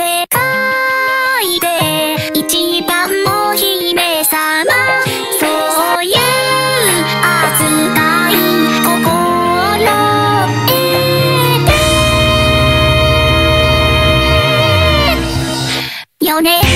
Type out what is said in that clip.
世界で一番め姫様。そういう扱い心得て。よね。